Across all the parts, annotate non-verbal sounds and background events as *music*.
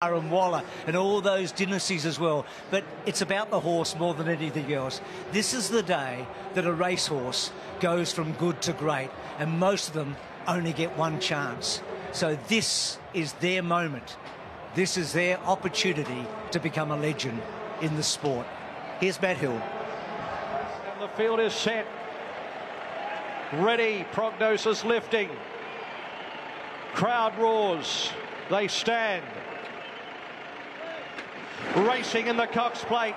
and Waller and all those dynasties as well. But it's about the horse more than anything else. This is the day that a racehorse goes from good to great, and most of them only get one chance. So this is their moment. This is their opportunity to become a legend in the sport. Here's Matt Hill. And the field is set. Ready, prognosis lifting. Crowd roars. They stand. Racing in the Cox Plate.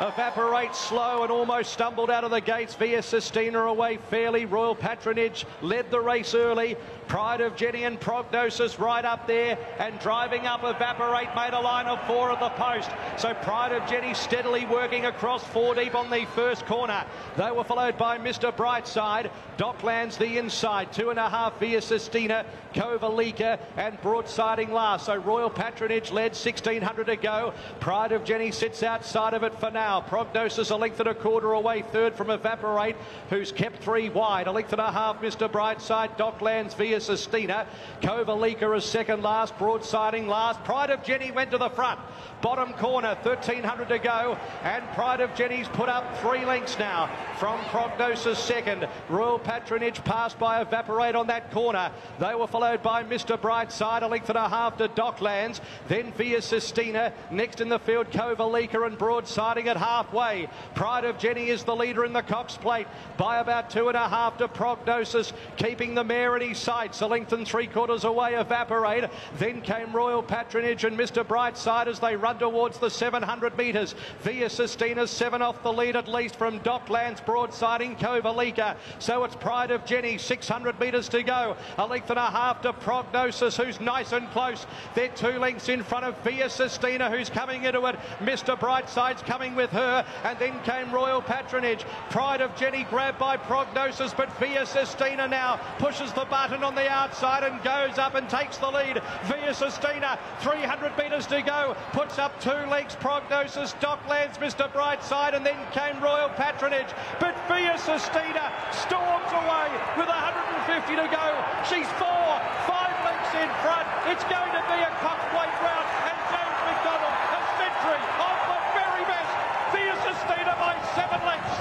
Evaporate slow and almost stumbled out of the gates. Via Sistina away fairly. Royal Patronage led the race early. Pride of Jenni and Prognosis right up there and driving up Evaporate made a line of four at the post. So Pride of Jenni steadily working across four deep on the first corner. They were followed by Mr. Brightside. Docklands the inside. Two and a half Via Sistina, Kovalica and Broadsiding last. So Royal Patronage led 1600 to go. Pride of Jenni sits outside of it for now. Prognosis a length and a quarter away. Third from Evaporate who's kept three wide. A length and a half Mr. Brightside. Docklands Via Sistina. Kovalica is second last, broadsiding last. Pride of Jenni went to the front. Bottom corner, 1300 to go. And Pride of Jenni's put up three lengths now from Prognosis second. Royal Patronage passed by Evaporate on that corner. They were followed by Mr. Brightside, a length and a half to Docklands. Then Via Sistina. Next in the field, Kovalica and broadsiding at halfway. Pride of Jenni is the leader in the Cox Plate by about two and a half to Prognosis, keeping the mare in his sights. A length and three quarters away, Evaporate. Then came Royal Patronage and Mr. Brightside as they run towards the 700 metres. Via Sistina, seven off the lead at least from Docklands, broadsiding Kovalica. So it's Pride of Jenni, 600 metres to go. A length and a half to Prognosis, who's nice and close. They're two lengths in front of Via Sistina, who's coming into it. Mr. Brightside's coming with her. And then came Royal Patronage. Pride of Jenni grabbed by Prognosis, but Via Sistina now pushes the button on the outside and goes up and takes the lead. Via Sistina, 300 metres to go, puts up two lengths. Prognosis, Docklands, Mr. Brightside, and then came Royal Patronage. But Via Sistina storms away with 150 to go. She's four, five lengths in front. It's going to be a Cox Plate round, and James McDonald, a century of the very best. Via Sistina by seven lengths.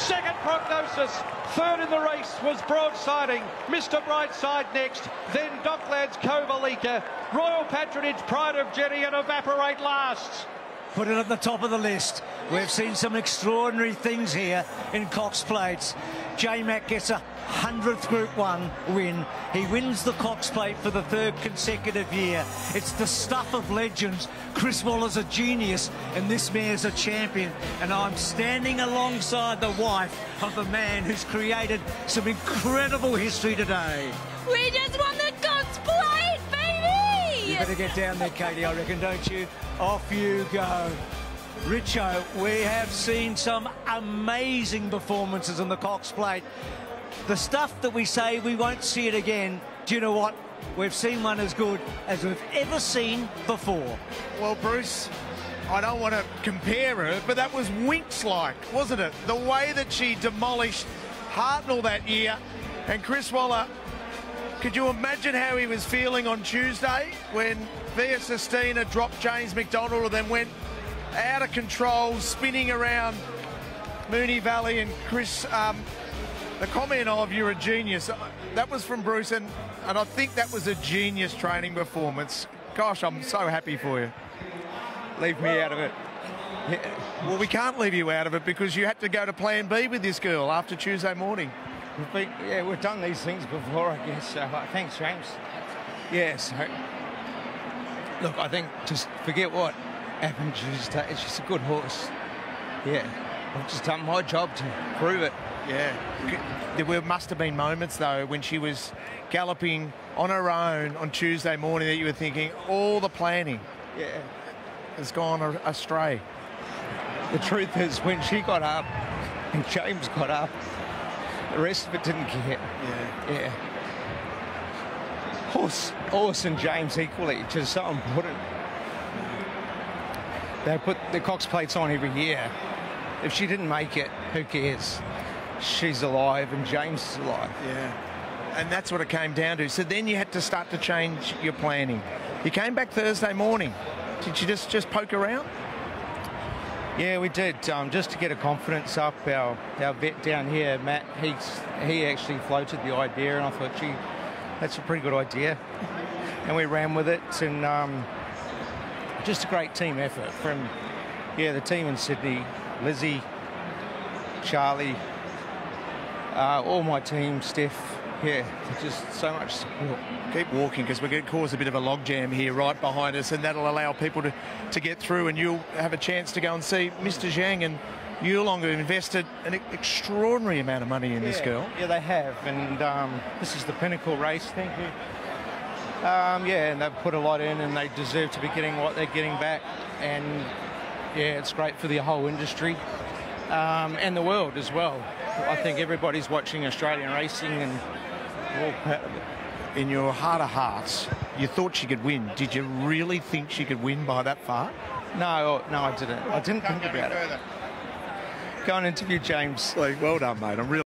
Second Third in the race was Broadsiding. Mr. Brightside next. Then Docklands Kovalica. Royal Patronage, Pride of Jenni, and Evaporate last. Put it at the top of the list. We've seen some extraordinary things here in Cox Plates. J Mac gets a hundredth Group One win. He wins the Cox Plate for the third consecutive year. It's the stuff of legends. Chris Waller's a genius, and this mare's a champion. And I'm standing alongside the wife of the man who's created some incredible history today. We just won the Cox Plate, baby! You better get down there, Katie, I reckon, don't you? Off you go. Richo, we have seen some amazing performances in the Cox Plate. The stuff that we say we won't see it again, do you know what? We've seen one as good as we've ever seen before. Well, Bruce, I don't want to compare her, but that was Winx-like, wasn't it? The way that she demolished Hartnell that year. And Chris Waller, could you imagine how he was feeling on Tuesday when Via Sistina dropped James McDonald and then went out of control, spinning around Moonee Valley and Chris... Um, the comment of you're a genius, that was from Bruce, and, and I think that was a genius training performance. Gosh, I'm so happy for you. Leave me out of it. Yeah. Well, we can't leave you out of it because you had to go to Plan B with this girl after Tuesday morning. We've been, yeah, we've done these things before, I guess. So uh, thanks, James. Yes. Yeah, so, look, I think just forget what happened Tuesday. It's just a good horse. Yeah, I've just done my job to prove it. Yeah. There were, must have been moments, though, when she was galloping on her own on Tuesday morning that you were thinking, all the planning yeah. has gone astray. The truth is, when she got up and James got up, the rest of it didn't care. Yeah. Yeah. Horse, horse and James equally, just so important. They put the Cox plates on every year. If she didn't make it, who cares? she's alive and James is alive. Yeah. And that's what it came down to. So then you had to start to change your planning. You came back Thursday morning Did you just just poke around? Yeah, we did. Um, just to get a confidence up, our, our vet down here, Matt, he's, he actually floated the idea, and I thought, gee, that's a pretty good idea. *laughs* And we ran with it, and um, just a great team effort from, yeah, the team in Sydney, Lizzie, Charlie, uh, all my team, Steph, yeah, just so much support. Keep walking because we're going to cause a bit of a logjam here right behind us, and that'll allow people to, to get through, and you'll have a chance to go and see Mr. Zhang and Yulong have invested an extraordinary amount of money in yeah, this girl. Yeah, they have, and um, this is the pinnacle race. Thank you. Um, yeah, and they've put a lot in, and they deserve to be getting what they're getting back. And yeah, it's great for the whole industry um, and the world as well. I think everybody's watching Australian racing, and we're all proud of it. In your heart of hearts, you thought she could win. Did you really think she could win by that far? No, no, I didn't. I didn't think about it. Go and interview James. Like, well done, mate. I'm really.